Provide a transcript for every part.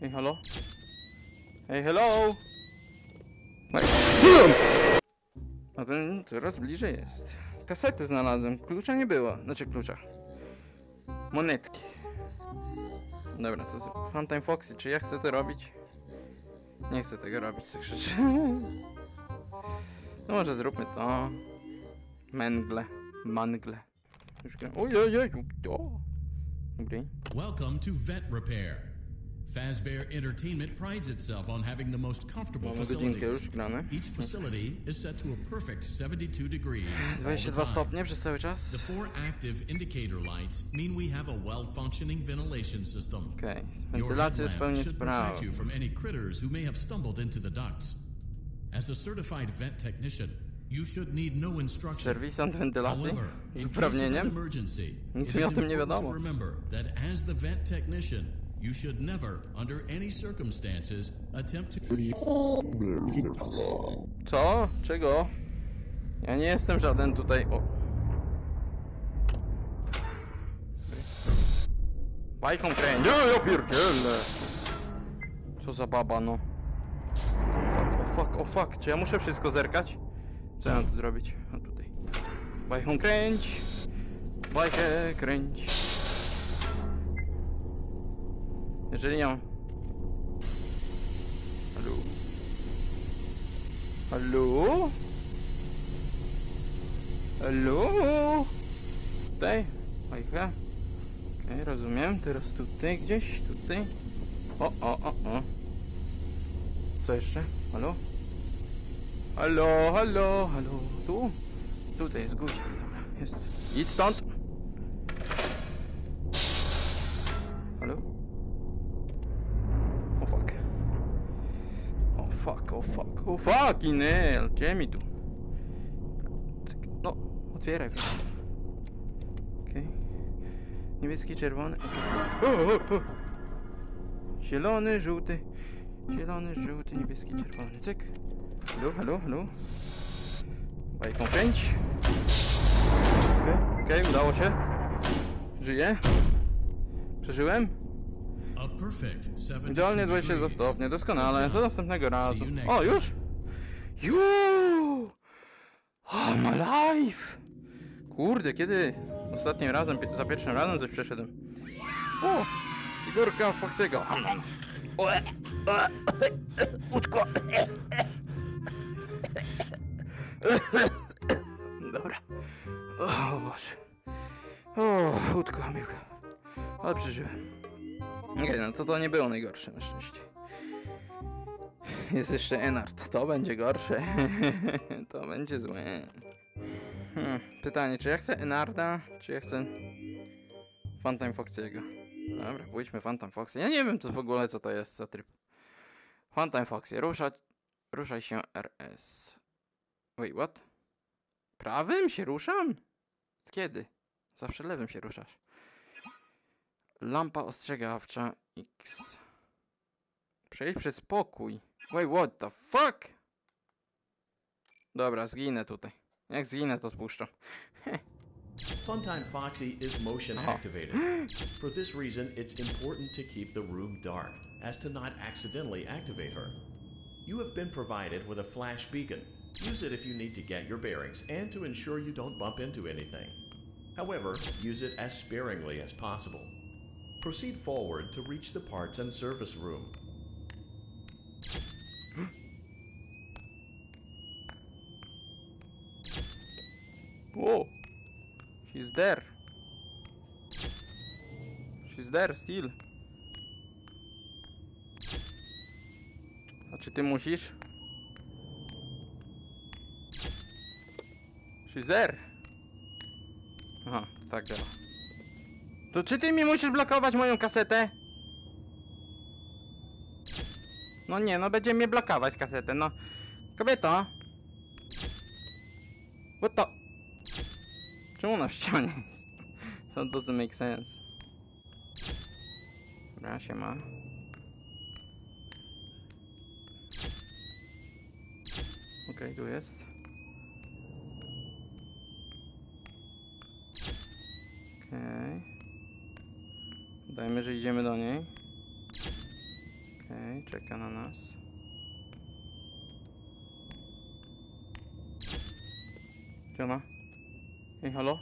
Hej, halo? Hej, hello! A ten coraz bliżej jest. Kasety znalazłem. Klucza nie było. Znaczy klucza. Monetki. Dobra, to Funtime Foxy, czy ja chcę to robić? Nie chcę tego robić, tak. No może zróbmy to. Mengle. Mangle. Już gra... Ojej, o! Dobry. Welcome to Vet Repair. Fazbear Entertainment prides itself on having the most comfortable facilities. Each facility is set to a perfect 72 degrees the 22 time. stopnie przez cały czas. The four active indicator lights mean we have a well-functioning ventilation system. Okej, Your headlamp should protect you from any critters who may have stumbled into the ducts. As a certified vent technician, you should need no instruction. Serwisant wentylacji However, in case of an emergency, it is o tym nie important to remember that as the vent technician, you should never, under any circumstances, attempt to Co? Czego? Ja nie jestem żaden tutaj. O. Bajką kręć. Nie, ja pierdzielę. Co za baba, no. Fuck, o fuck, o fuck. Czy ja muszę wszystko zerkać? Co ja mam tu zrobić? A tutaj. Bajką kręć. Bajkę kręć. Jeżeli nie. Halo? Halo? Halo? Tutaj? Bajka? Okej, rozumiem. Teraz tutaj gdzieś, tutaj. O, o, o, o. Co jeszcze? Halo? Halo, halo, halo. Tu? Tutaj jest guzik, dobra, jest. Idź stąd! Fuck, o fuck, o fucking hell, gdzie mi tu? No, otwieraj. Okej. Niebieski, czerwony. okej. O, o, o. Zielony, żółty. Zielony, żółty, niebieski, czerwony. Cyk. Halo, halo, halo. Bajką kręć. Okej, okej, udało się. Żyję. Przeżyłem. A perfect 72 Idealnie 22 degrees. stopnie, doskonale. Do następnego razu. O, już? Ju! Oh, my life! Kurde, kiedy ostatnim razem, za pierwszym razem coś przeszedłem? O! Igorka Fakcego. Ue, ue, Łódko. Dobra. O Boże. O, łódko, miłka. Ale przeżyłem. Okej, no to to nie było najgorsze na szczęście. Jest jeszcze Enart. To będzie gorsze. to będzie złe. Hmm, pytanie, czy ja chcę Enarda, czy ja chcę Phantom Foxiego? Dobra, pójdźmy Phantom Foxy. Ja nie wiem to w ogóle co to jest za tryb. Phantom Foxy, ruszać, ruszaj się RS. Wait, what? Prawym się ruszam? Kiedy? Zawsze lewym się ruszasz. Lampa ostrzegawcza X. Przejdź przez pokój. Wait, what the fuck? Dobra, zginę tutaj. Jak zginę, to odpuszczam. Funtime Foxy is motion activated. For this reason, it's important to keep the room dark, as to not accidentally activate her. You have been provided with a flash beacon. Use it if you need to get your bearings and to ensure you don't bump into anything. However, use it as sparingly as possible. Proceed forward to reach the parts and service room. Whoa. She's there. She's there still. A czy ty musisz? She's there. Aha, tak działa. To czy ty mi musisz blokować moją kasetę? No nie, no będzie mnie blokować kasetę, no. Kobieto. What the... Czemu na ścianie jest? That doesn't make sense. Dobra, się ma. Okej, tu jest. Okej. Dajmy, że idziemy do niej. Okej, czeka na nas. Gdzie ona? Hej, halo?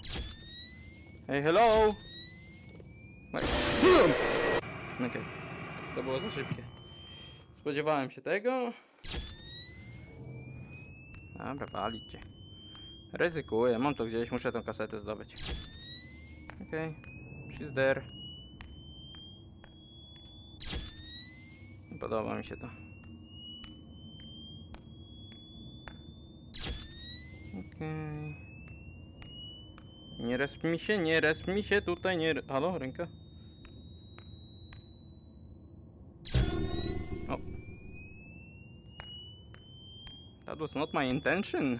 Hej, hello! Oj. Okej, to było za szybkie. Spodziewałem się tego. Dobra, walić. Ryzykuję, mam to gdzieś, muszę tą kasetę zdobyć. Okej, she's there. Podoba mi się to. Okej. Nie resp mi się, nie resp mi się tutaj, nie... Halo, ręka? O. That was not my intention.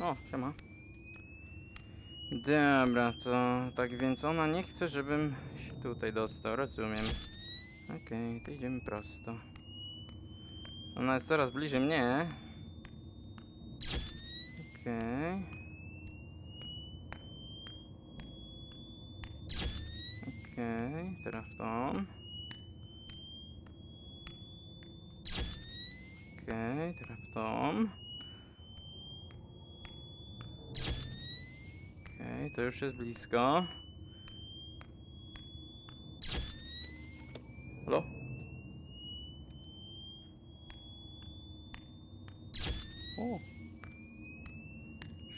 O, siema. Dobra, to tak więc ona nie chce, żebym się tutaj dostał, rozumiem. Okej, to idziemy prosto. Ona jest coraz bliżej mnie. Okej. Okej, teraz w tą. Okej, teraz w tą. Okej, to już jest blisko. Halo? O.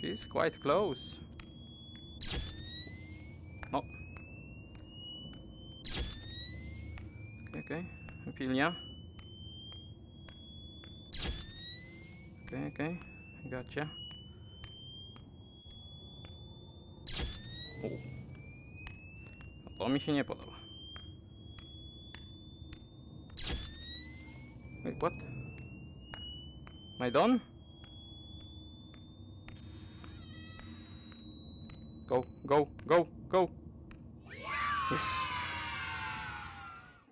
She's quite close. O. Okej, okej. Pilnia. Okej, okej. Gotcha. O. No to mi się nie podoba. Wait, what? Am I done? Go, go, go, go! Yes!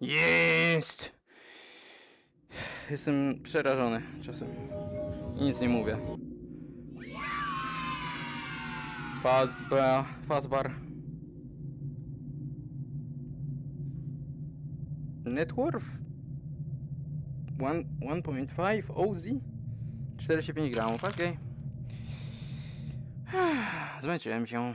Jest! Jestem przerażony czasem. I nic nie mówię. Fazbar, Fazbar. Net worth? One- 1.5 OZ? 45 gramów, okej. Zmęczyłem się.